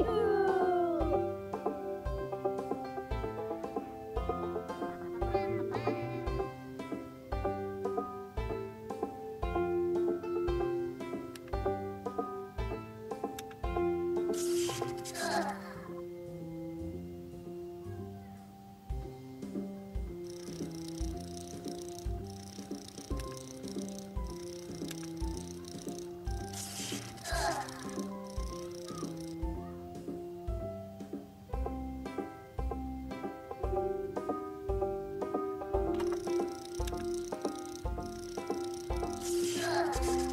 you. Bye.